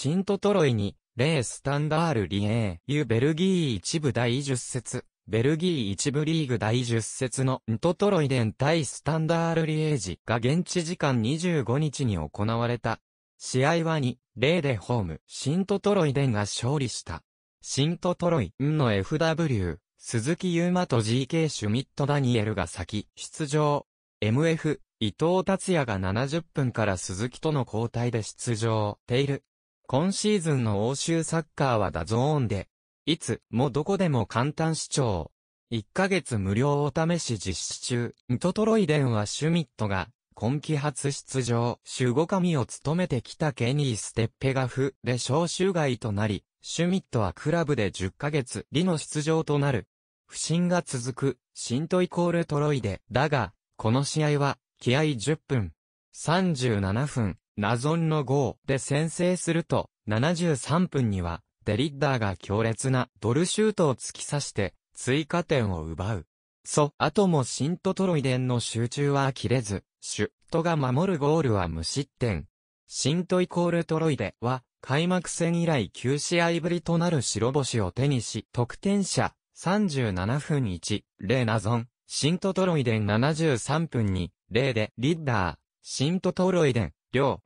シントトロイに、レースタンダールリエー、ユベルギー一部第10節、ベルギー一部リーグ第10節のントトロイデン対スタンダールリエージが現地時間25日に行われた。試合は2、0でホーム、シントトロイデンが勝利した。シントトロインの FW、鈴木優馬と GK シュミットダニエルが先、出場。MF、伊藤達也が70分から鈴木との交代で出場。ている。今シーズンの欧州サッカーはダゾーンで、いつもどこでも簡単視聴。1ヶ月無料お試し実施中。シントトロイデンはシュミットが、今季初出場、守護神を務めてきたケニー・ステッペが負傷で招集外となり、シュミットはクラブで10ヶ月ぶりの出場となる。不振が続く、シントイコールトロイデン。だが、この試合は、気合十分。37分、ナゾンの5で先制すると、73分には、デリッダーが強烈なドルシュートを突き刺して追加点を奪う。そ、後もシントトロイデンの集中は切れず、シュットが守るゴールは無失点。シントイコールトロイデは、開幕戦以来9試合ぶりとなる白星を手にし、得点者37分1、0ナゾン、シントトロイデン73分に、0でリッダー、シントトロイデン、両。